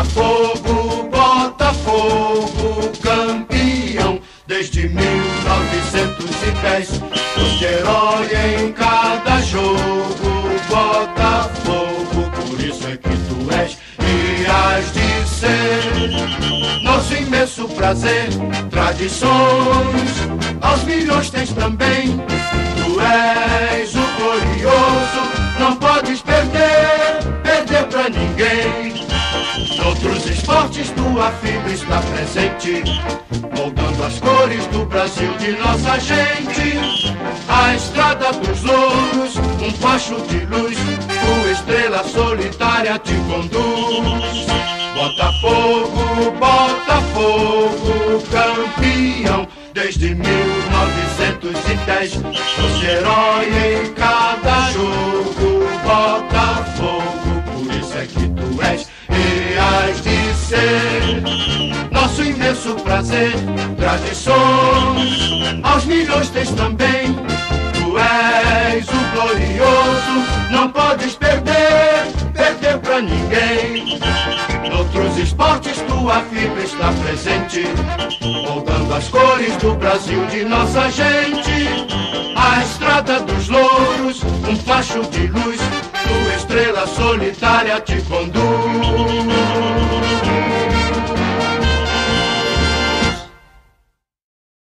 Botafogo, Botafogo, campeão desde 1910. Você herói em cada jogo, Botafogo, por isso é que tu és e has de ser. Nosso imenso prazer, tradições, aos milhões tens também. Tu és o glorioso, não podes perder, perder pra ninguém. Esportes tua fibra está presente, moldando as cores do Brasil de nossa gente. A estrada dos louros, um facho de luz, tua estrela solitária te conduz. Botafogo, Botafogo, campeão desde 1910. Fosse herói em cada jogo, Botafogo, prazer, tradições, aos milhões tens também. Tu és o glorioso, não podes perder, perder pra ninguém. Noutros esportes tua fibra está presente, moldando as cores do Brasil de nossa gente. A estrada dos louros, um facho de luz, tua estrela solitária te conduz.